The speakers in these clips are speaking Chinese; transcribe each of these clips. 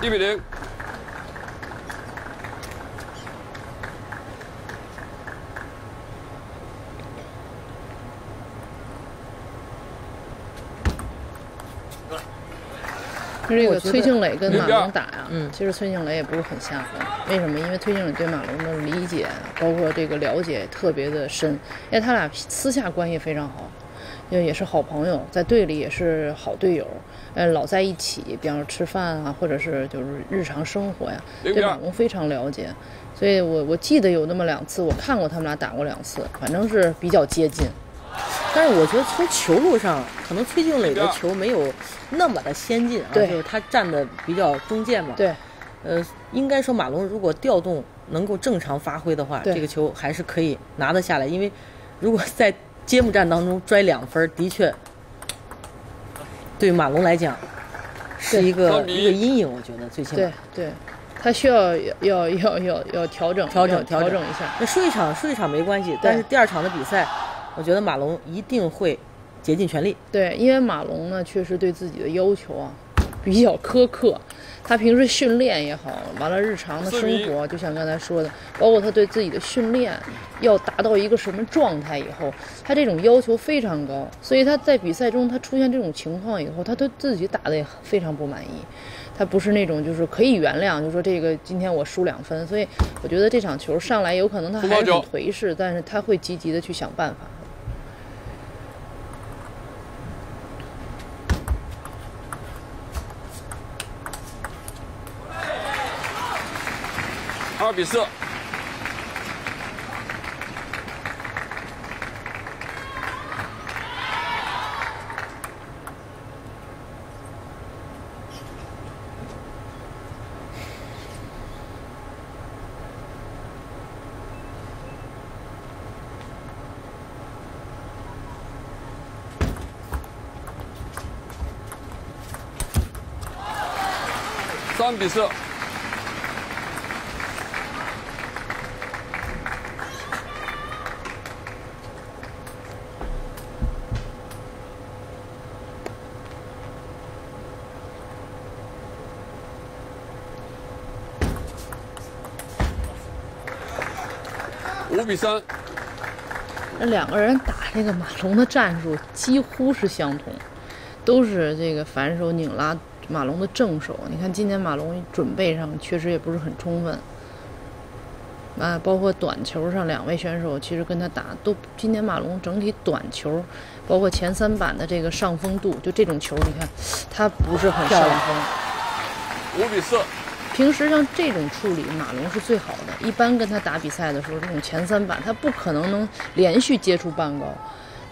一比零。这个崔庆磊跟马龙打呀，嗯其实崔庆磊也不是很下风。为什么？因为崔庆磊对马龙的理解，包括这个了解特别的深，因为他俩私下关系非常好，也也是好朋友，在队里也是好队友，呃，老在一起，比方说吃饭啊，或者是就是日常生活呀，对马龙非常了解。所以我我记得有那么两次，我看过他们俩打过两次，反正是比较接近。但是我觉得从球路上，可能崔静磊的球没有那么的先进啊，就是他站的比较中间嘛。，对，呃，应该说马龙如果调动能够正常发挥的话，这个球还是可以拿得下来。因为如果在揭幕战当中摔两分，的确对马龙来讲是一个一一个阴影。我觉得最起码对对，他需要要要要要调整调整调整一下。那输一场输一场没关系，但是第二场的比赛，我觉得马龙一定会竭尽全力。对，因为马龙呢，确实对自己的要求啊比较苛刻。他平时训练也好，完了日常的生活，就像刚才说的，包括他对自己的训练要达到一个什么状态以后，他这种要求非常高，所以他在比赛中他出现这种情况以后，他对自己打的也非常不满意。他不是那种就是可以原谅，就说这个今天我输两分，所以我觉得这场球上来有可能他还是很出毛球颓势，但是他会积极的去想办法。二比四。三比四。五比三。那两个人打这个马龙的战术几乎是相同，都是这个反手拧拉马龙的正手。你看今年马龙准备上确实也不是很充分，啊，包括短球上两位选手其实跟他打都，今年马龙整体短球，包括前三板的这个上风度，就这种球，你看他不是很上风。五比四。平时像这种处理，马龙是最好的。一般跟他打比赛的时候，这种前三板他不可能能连续接触半高，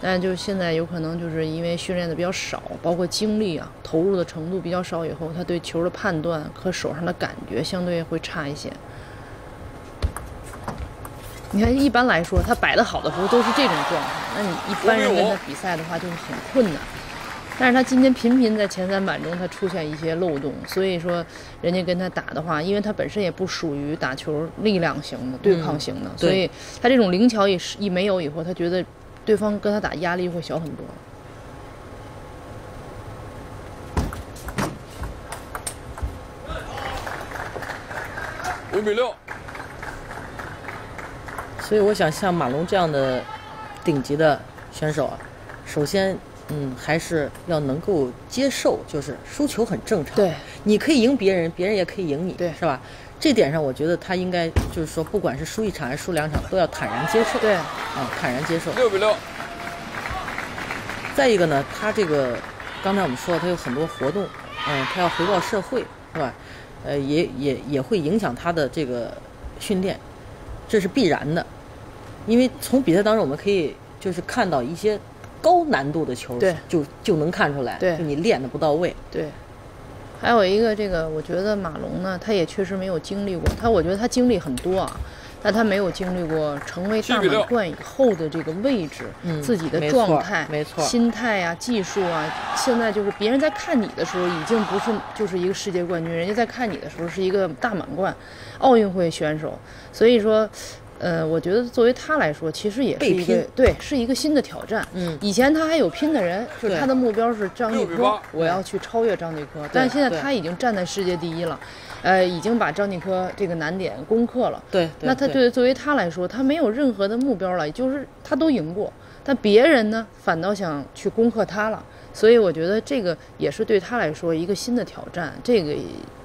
但就现在有可能就是因为训练的比较少，包括精力啊投入的程度比较少以后，他对球的判断和手上的感觉相对会差一些。你看，一般来说，他摆的好的时候都是这种状态，那你一般人跟他比赛的话就是很困难。但是他今天频频在前三板中他出现一些漏洞，所以说人家跟他打的话，因为他本身也不属于打球力量型的、对抗型的，所以他这种灵巧一一没有以后，他觉得对方跟他打压力会小很多。五比六。所以我想，像马龙这样的顶级的选手啊，首先，嗯，还是要能够接受，就是输球很正常。对，你可以赢别人，别人也可以赢你，对是吧？这点上，我觉得他应该就是说，不管是输一场还是输两场，都要坦然接受。对，啊，坦然接受。六比六。再一个呢，他这个刚才我们说了，他有很多活动，嗯，他要回报社会，是吧？呃，也也也会影响他的这个训练，这是必然的。因为从比赛当中，我们可以就是看到一些高难度的球，对就就能看出来，对就你练的不到位。对，还有一个这个，我觉得马龙呢，他也确实没有经历过，他我觉得他经历很多啊，但他没有经历过成为大7比6满贯以后的这个位置，嗯自己的没错状态、没错心态啊、技术啊，现在就是别人在看你的时候，已经不是就是一个世界冠军，人家在看你的时候是一个大满贯、奥运会选手，所以说。呃，我觉得作为他来说，其实也是一个拼对，是一个新的挑战。嗯以前他还有拼的人，就是他的目标是张继科我要去超越张继科。但是现在他已经站在世界第一了，呃，已经把张继科这个难点攻克了。对，那他对作为他来说，他没有任何的目标了，就是他都赢过，但别人呢反倒想去攻克他了，所以我觉得这个也是对他来说一个新的挑战。这个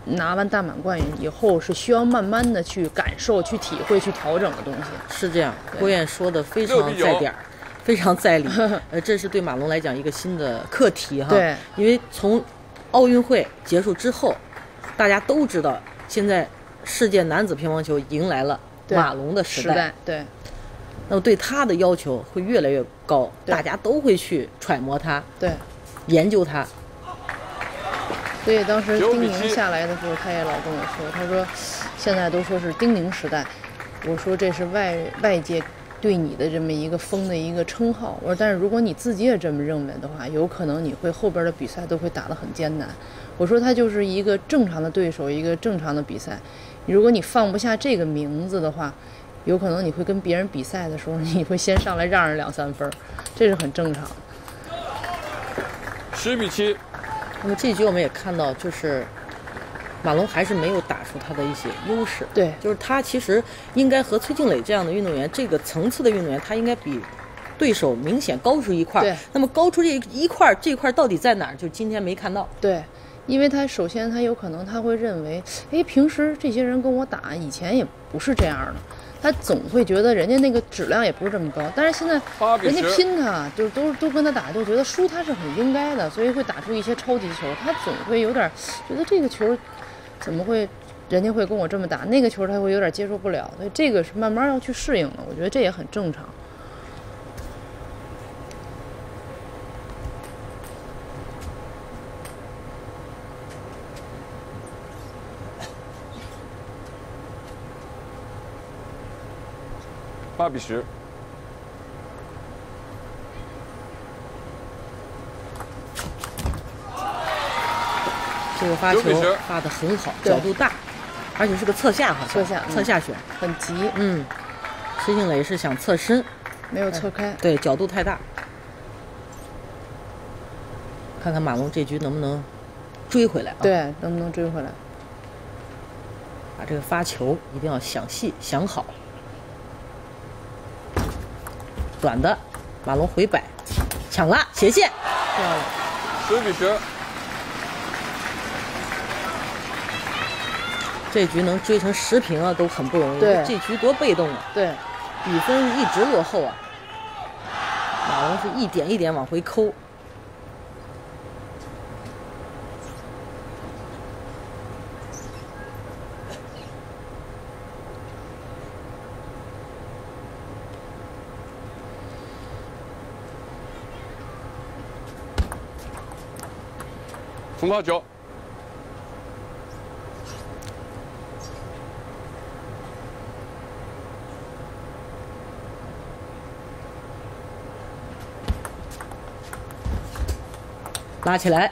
拿完大满贯以后是需要慢慢的去感受、去体会、去调整的东西。是这样，郭燕说的非常在点儿，非常在理。呃，这是对马龙来讲一个新的课题哈。对，因为从奥运会结束之后，大家都知道现在世界男子乒乓球迎来了马龙的时时代对。那么对他的要求会越来越高，大家都会去揣摩他、对，研究他。所以当时丁宁下来的时候，他也老跟我说，他说现在都说是丁宁时代，我说这是外外界对你的这么一个封的一个称号。我说，但是如果你自己也这么认为的话，有可能你会后边的比赛都会打得很艰难。我说他就是一个正常的对手，一个正常的比赛。如果你放不下这个名字的话，有可能你会跟别人比赛的时候，你会先上来让人两三分儿，这是很正常的。十比七，那么这局我们也看到，就是马龙还是没有打出他的一些优势。对就是他其实应该和崔静蕾这样的运动员，这个层次的运动员，他应该比对手明显高出一块儿。对那么高出这一块儿，这一块儿到底在哪儿？就今天没看到。对，因为他首先他有可能他会认为，哎，平时这些人跟我打，以前也不是这样的，他总会觉得人家那个质量也不是这么高，但是现在人家，拼他，就是都都跟他打，就觉得输他是很应该的，所以会打出一些超级球，他总会有点觉得这个球怎么会。人家会跟我这么打，那个球他会有点接受不了，所以这个是慢慢要去适应的。我觉得这也很正常。八比十，这个发球发的很好，角度大，而且是个侧下，好像侧下嗯侧下旋。很急，嗯，施静蕾是想侧身，没有侧开。对，角度太大。看看马龙这局能不能追回来啊？，对，能不能追回来？把这个发球一定要想细想好。短的，马龙回摆，抢拉斜线，漂亮。十比十，这局能追成十平啊，都很不容易。对这局多被动啊，对，比分一直落后啊。马龙是一点一点往回抠，重发球，拉起来。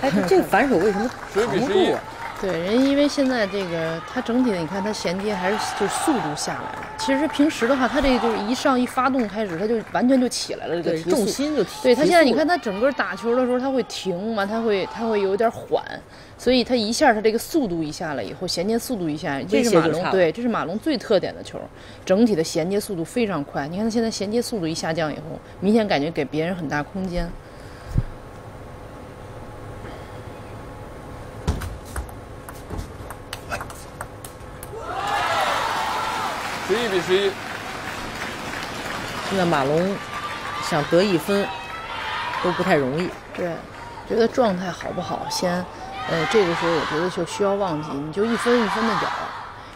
哎，他这个反手为什么 十扛不住啊？对，人因为现在这个他整体的，你看他衔接还是就是速度下来了。其实平时的话，他这个就是一上一发动开始，他就完全就起来了，这个重心就提。对他现在，你看他整个打球的时候，他会停完，他会他会有点缓，所以他一下他这个速度一下来以后，衔接速度一下，这是马龙对，这是马龙最特点的球，整体的衔接速度非常快。你看他现在衔接速度一下降以后，明显感觉给别人很大空间。十一比十一，现在马龙想得一分都不太容易。对，觉得状态好不好，先，呃，这个时候我觉得就需要忘记，你就一分一分的咬，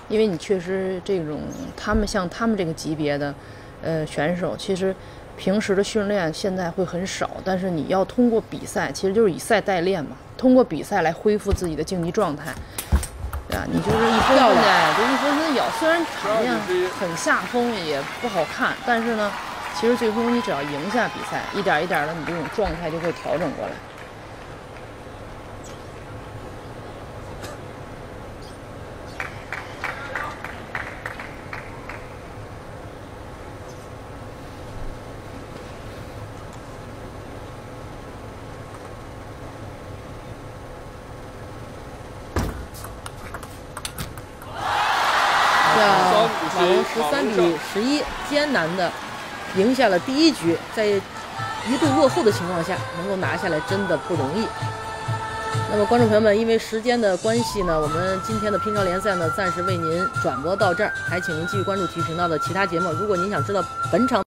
因为你确实这种他们像他们这个级别的，呃，选手，其实平时的训练现在会很少，但是你要通过比赛，其实就是以赛代练嘛，通过比赛来恢复自己的竞技状态。对吧，你就是一分分的，就一分分咬，虽然场面很下风，也不好看，但是呢，其实最终你只要赢下比赛，一点一点的，你这种状态就会调整过来。龙十三比十一艰难的赢下了第一局，在一度落后的情况下能够拿下来，真的不容易。那么，观众朋友们，因为时间的关系呢，我们今天的乒超联赛呢，暂时为您转播到这儿，还请您继续关注体育频道的其他节目。如果您想知道本场。